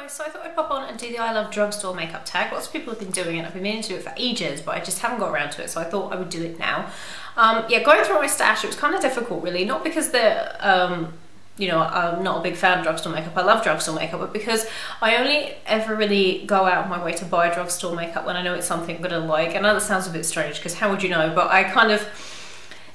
guys, so I thought I'd pop on and do the I Love Drugstore makeup tag. Lots of people have been doing it, I've been meaning to do it for ages, but I just haven't got around to it, so I thought I would do it now. Um, yeah, going through my stash, it was kind of difficult really, not because they're, um, you know, I'm not a big fan of drugstore makeup, I love drugstore makeup, but because I only ever really go out of my way to buy drugstore makeup when I know it's something I'm gonna like. I know that sounds a bit strange, because how would you know, but I kind of,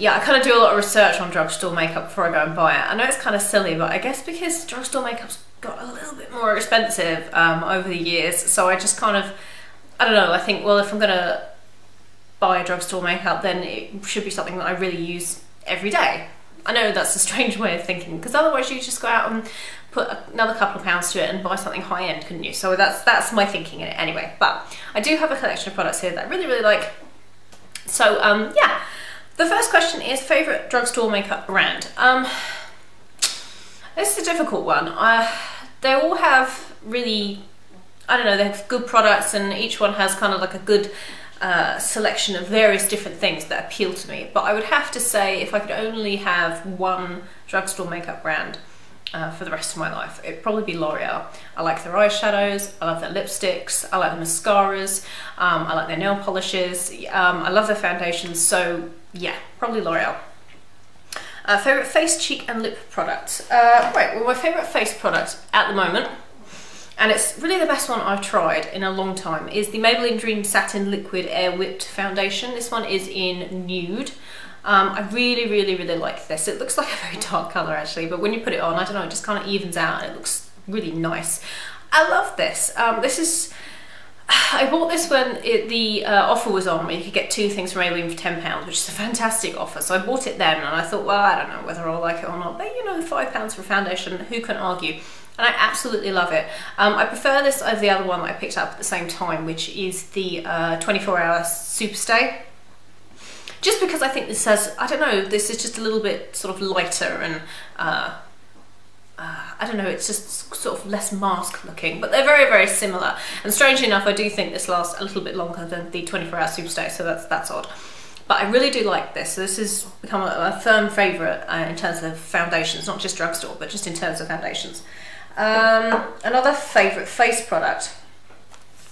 yeah, I kind of do a lot of research on drugstore makeup before I go and buy it. I know it's kind of silly, but I guess because drugstore makeup's got a little bit more expensive um, over the years. So I just kind of, I don't know, I think, well, if I'm going to buy a drugstore makeup, then it should be something that I really use every day. I know that's a strange way of thinking because otherwise you just go out and put another couple of pounds to it and buy something high end, couldn't you? So that's that's my thinking in it anyway. But I do have a collection of products here that I really, really like. So um, yeah, the first question is favourite drugstore makeup brand. Um, this is a difficult one. They all have really, I don't know, they have good products and each one has kind of like a good uh, selection of various different things that appeal to me. But I would have to say if I could only have one drugstore makeup brand uh, for the rest of my life, it'd probably be L'Oreal. I like their eyeshadows, I love their lipsticks, I like their mascaras, um, I like their nail polishes, um, I love their foundations, so yeah, probably L'Oreal. Uh, favourite face, cheek and lip product. Uh, right, well my favourite face product at the moment, and it's really the best one I've tried in a long time, is the Maybelline Dream Satin Liquid Air Whipped Foundation. This one is in Nude. Um, I really, really, really like this. It looks like a very dark colour actually, but when you put it on, I don't know, it just kind of evens out and it looks really nice. I love this. Um, this is I bought this when it, the uh, offer was on where you could get two things from Maybelline for £10, which is a fantastic offer. So I bought it then and I thought, well, I don't know whether I'll like it or not, but you know, £5 for a foundation, who can argue? And I absolutely love it. Um, I prefer this over the other one that I picked up at the same time, which is the 24-hour uh, Superstay. Just because I think this has, I don't know, this is just a little bit sort of lighter and uh, uh, I don't know, it's just sort of less mask looking, but they're very, very similar. And strangely enough, I do think this lasts a little bit longer than the 24 hour superstay, so that's, that's odd. But I really do like this. So This has become a, a firm favourite uh, in terms of foundations, not just drugstore, but just in terms of foundations. Um, another favourite face product,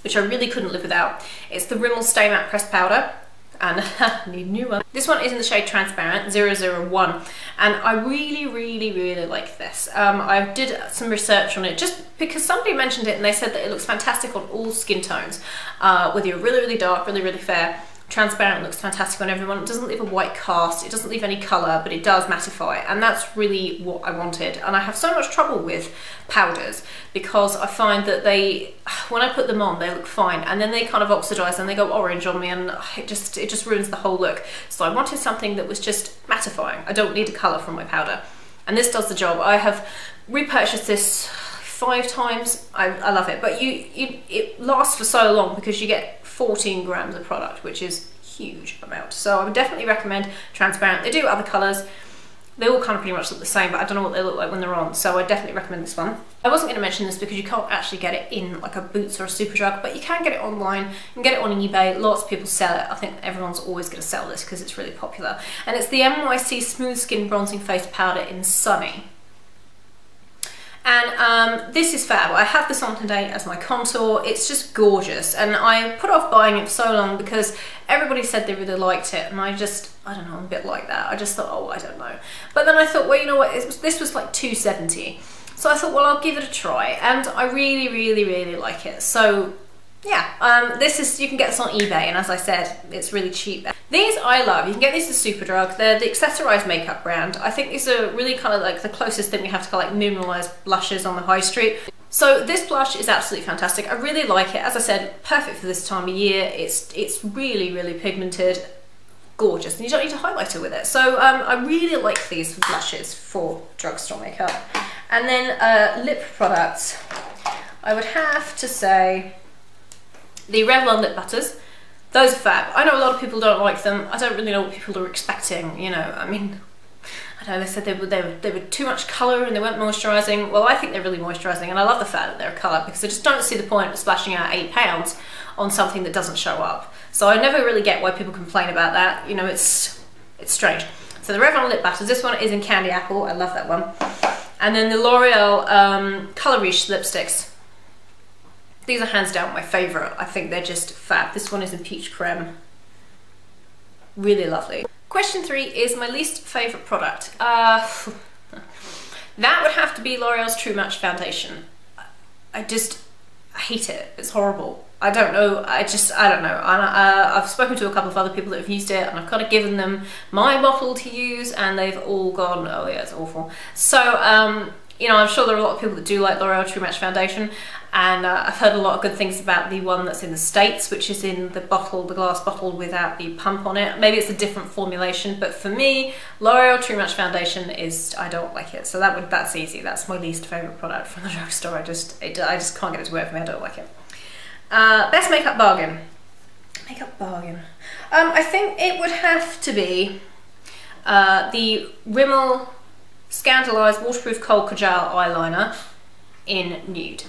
which I really couldn't live without, is the Rimmel Stay Matte Pressed Powder and need new one. This one is in the shade Transparent 001 and I really really really like this. Um, I did some research on it just because somebody mentioned it and they said that it looks fantastic on all skin tones uh, whether you're really really dark, really really fair transparent looks fantastic on everyone. It doesn't leave a white cast, it doesn't leave any colour, but it does mattify, and that's really what I wanted. And I have so much trouble with powders because I find that they, when I put them on, they look fine, and then they kind of oxidise and they go orange on me, and it just it just ruins the whole look. So I wanted something that was just mattifying. I don't need a colour from my powder, and this does the job. I have repurchased this five times. I, I love it, but you, you it lasts for so long because you get 14 grams of product, which is huge amount. So I would definitely recommend transparent. They do other colours. They all kind of pretty much look the same, but I don't know what they look like when they're on, so I definitely recommend this one. I wasn't going to mention this because you can't actually get it in like a Boots or a Superdrug, but you can get it online. You can get it on eBay. Lots of people sell it. I think everyone's always going to sell this because it's really popular. And it's the NYC Smooth Skin Bronzing Face Powder in Sunny. And um, this is fab. I have this on today as my contour. It's just gorgeous. And I put off buying it for so long because everybody said they really liked it. And I just, I don't know, I'm a bit like that. I just thought, oh, I don't know. But then I thought, well, you know what? Was, this was like 270 So I thought, well, I'll give it a try. And I really, really, really like it. So yeah, um, this is, you can get this on eBay, and as I said, it's really cheap. These I love, you can get these at Superdrug, they're the accessorized makeup brand. I think these are really kind of like the closest thing we have to like mineralized blushes on the high street. So this blush is absolutely fantastic. I really like it. As I said, perfect for this time of year. It's, it's really, really pigmented, gorgeous, and you don't need a highlighter with it. So um, I really like these blushes for drugstore makeup. And then uh, lip products, I would have to say, the Revlon lip butters, those are fab. I know a lot of people don't like them. I don't really know what people are expecting, you know, I mean, I know they said they were, they were, they were too much colour and they weren't moisturising. Well, I think they're really moisturising and I love the fact that they're a colour because I just don't see the point of splashing out eight pounds on something that doesn't show up. So I never really get why people complain about that. You know, it's, it's strange. So the Revlon lip butters, this one is in Candy Apple. I love that one. And then the L'Oreal um, Color Riche lipsticks. These are hands down my favourite. I think they're just fab. This one is in peach creme. Really lovely. Question three is my least favourite product. Uh, that would have to be L'Oreal's True Match Foundation. I just hate it. It's horrible. I don't know. I just, I don't know. I, uh, I've spoken to a couple of other people that have used it and I've kind of given them my bottle to use and they've all gone, oh yeah, it's awful. So, um, you know, I'm sure there are a lot of people that do like L'Oreal True Match Foundation and uh, I've heard a lot of good things about the one that's in the States, which is in the bottle, the glass bottle without the pump on it. Maybe it's a different formulation, but for me, L'Oreal True Match Foundation is, I don't like it. So that would that's easy. That's my least favourite product from the drugstore. I just, it, I just can't get it to work for me. I don't like it. Uh, best makeup bargain. Makeup bargain. Um, I think it would have to be uh, the Rimmel Scandaleyes Waterproof Kohl Kajal Eyeliner in nude.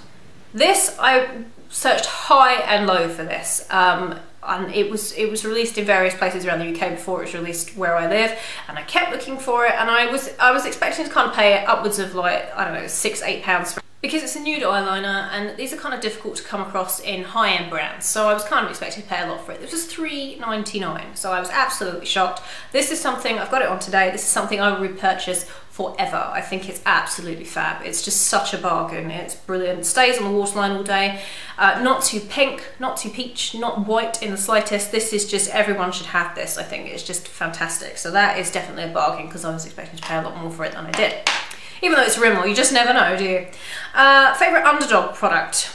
This, I searched high and low for this. Um, and it was it was released in various places around the UK before it was released where I live and I kept looking for it and I was I was expecting to kind of pay upwards of like I don't know six eight pounds because it's a nude eyeliner and these are kind of difficult to come across in high-end brands so I was kind of expecting to pay a lot for it. This was $3.99 so I was absolutely shocked. This is something, I've got it on today, this is something I will repurchase forever. I think it's absolutely fab. It's just such a bargain. It's brilliant. Stays on the waterline all day. Uh, not too pink, not too peach, not white in the slightest. This is just, everyone should have this. I think it's just fantastic. So that is definitely a bargain because I was expecting to pay a lot more for it than I did. Even though it's Rimmel, you just never know, do you? Uh, Favourite underdog product?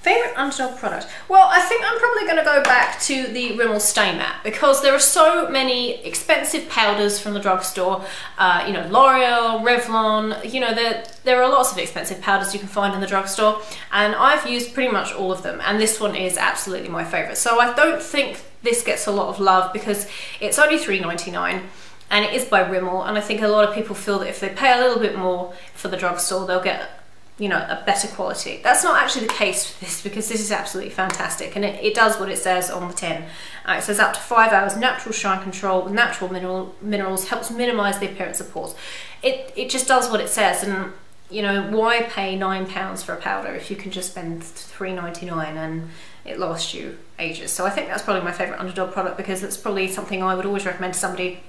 Favourite underdog product? Well, I think I'm probably going to go back to the Rimmel Stay Matte because there are so many expensive powders from the drugstore. Uh, you know, L'Oreal, Revlon, you know, there, there are lots of expensive powders you can find in the drugstore and I've used pretty much all of them and this one is absolutely my favourite. So I don't think this gets a lot of love because it's only $3.99 and it is by Rimmel and I think a lot of people feel that if they pay a little bit more for the drugstore they'll get you know, a better quality. That's not actually the case with this because this is absolutely fantastic and it, it does what it says on the tin. Uh, it says up to five hours natural shine control with natural mineral, minerals helps minimize the appearance of pores. It, it just does what it says and you know, why pay nine pounds for a powder if you can just spend three ninety nine and it lasts you ages. So I think that's probably my favorite underdog product because it's probably something I would always recommend to somebody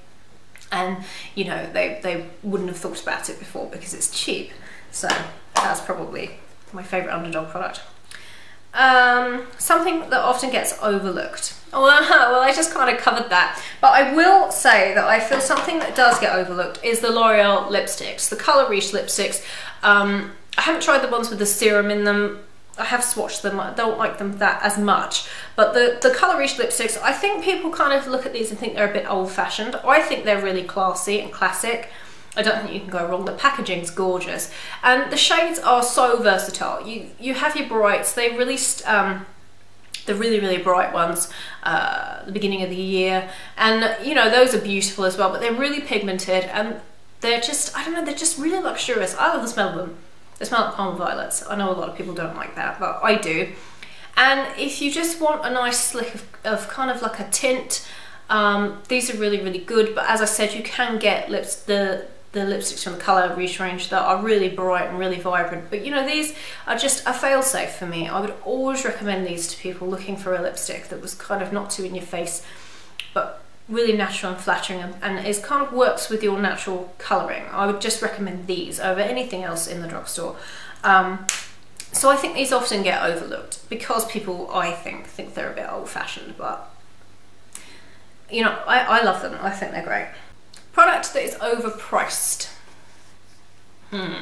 and you know, they, they wouldn't have thought about it before because it's cheap. So that's probably my favourite underdog product. Um, something that often gets overlooked. Well, I just kind of covered that. But I will say that I feel something that does get overlooked is the L'Oreal lipsticks, the Colour Riche lipsticks. Um, I haven't tried the ones with the serum in them. I have swatched them, I don't like them that as much. But the, the Colour Riche lipsticks, I think people kind of look at these and think they're a bit old fashioned. I think they're really classy and classic. I don't think you can go wrong. The packaging's gorgeous. And the shades are so versatile. You, you have your brights. They released um, the really, really bright ones uh, the beginning of the year. And, you know, those are beautiful as well, but they're really pigmented and they're just, I don't know, they're just really luxurious. I love the smell of them. They smell like Parma Violets. I know a lot of people don't like that, but I do. And if you just want a nice slick of, of kind of like a tint, um, these are really, really good. But as I said, you can get lips, the the lipsticks from Colour Riche range that are really bright and really vibrant. But you know, these are just a fail-safe for me. I would always recommend these to people looking for a lipstick that was kind of not too in your face, but really natural and flattering and, and is kind of works with your natural colouring. I would just recommend these over anything else in the drugstore. Um, so I think these often get overlooked because people, I think, think they're a bit old-fashioned, but you know, I, I love them. I think they're great. Product that is overpriced. Hmm.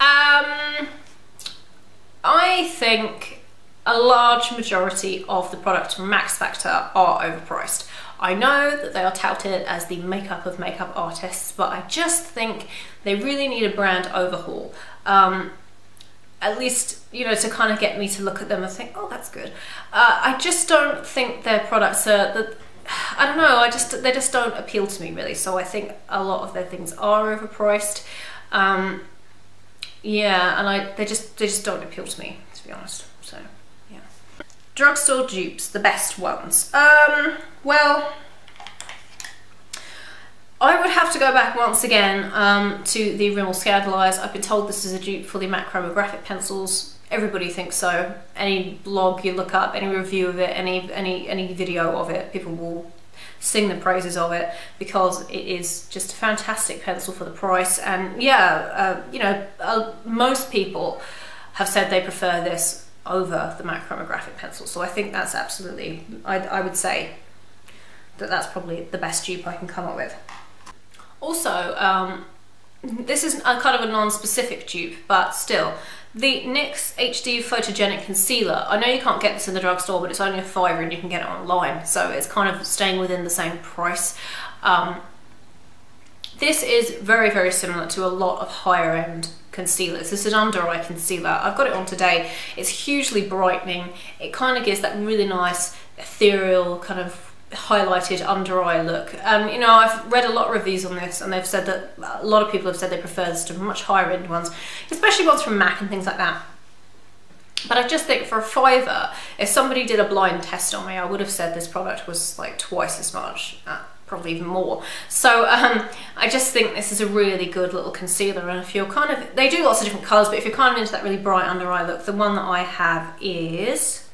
Um, I think a large majority of the products from Max Factor are overpriced. I know that they are touted as the makeup of makeup artists, but I just think they really need a brand overhaul. Um, at least, you know, to kind of get me to look at them and think, oh, that's good. Uh, I just don't think their products are, the, I don't know, I just they just don't appeal to me really. So I think a lot of their things are overpriced. Um, yeah, and I they just they just don't appeal to me to be honest. So yeah, drugstore dupes, the best ones. Um, well. I would have to go back once again um, to the Rimmel Scandaleyes. I've been told this is a dupe for the MAC Chromographic pencils Everybody thinks so. Any blog you look up, any review of it, any any any video of it, people will sing the praises of it because it is just a fantastic pencil for the price. And yeah, uh, you know, uh, most people have said they prefer this over the matte chromographic pencil. So I think that's absolutely, I, I would say that that's probably the best dupe I can come up with. Also, um, this is a kind of a non-specific dupe, but still, the NYX HD Photogenic Concealer, I know you can't get this in the drugstore, but it's only a fiver and you can get it online, so it's kind of staying within the same price. Um, this is very, very similar to a lot of higher end concealers. This is under eye concealer. I've got it on today. It's hugely brightening. It kind of gives that really nice ethereal kind of highlighted under eye look. Um, you know, I've read a lot of reviews on this and they've said that a lot of people have said they prefer this to much higher end ones, especially ones from MAC and things like that. But I just think for a fiver, if somebody did a blind test on me, I would have said this product was like twice as much, uh, probably even more. So um, I just think this is a really good little concealer. And if you're kind of, they do lots of different colors, but if you're kind of into that really bright under eye look, the one that I have is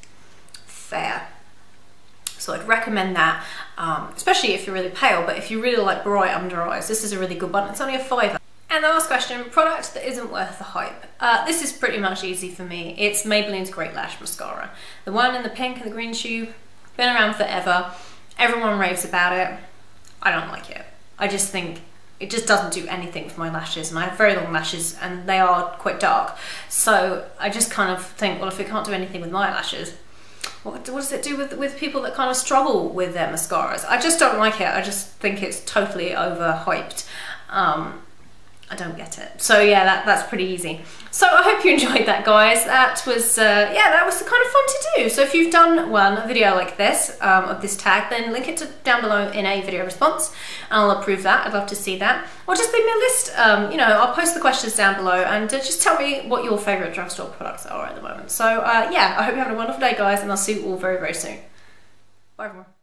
Fair. So I'd recommend that, um, especially if you're really pale, but if you really like bright under eyes, this is a really good one. It's only a fiver. And the last question, product that isn't worth the hype. Uh, this is pretty much easy for me. It's Maybelline's Great Lash Mascara. The one in the pink and the green tube, been around forever. Everyone raves about it. I don't like it. I just think it just doesn't do anything for my lashes and I have very long lashes and they are quite dark. So I just kind of think, well, if it can't do anything with my lashes, what, what does it do with, with people that kind of struggle with their mascaras? I just don't like it. I just think it's totally overhyped. Um, I don't get it. So yeah, that, that's pretty easy. So I hope you enjoyed that guys. That was, uh, yeah, that was the kind of fun to do. So if you've done one, video like this, um, of this tag, then link it to, down below in a video response and I'll approve that. I'd love to see that. Or just leave me a list, um, you know, I'll post the questions down below and uh, just tell me what your favorite drugstore products are at the moment. So uh, yeah, I hope you're having a wonderful day guys and I'll see you all very, very soon. Bye everyone.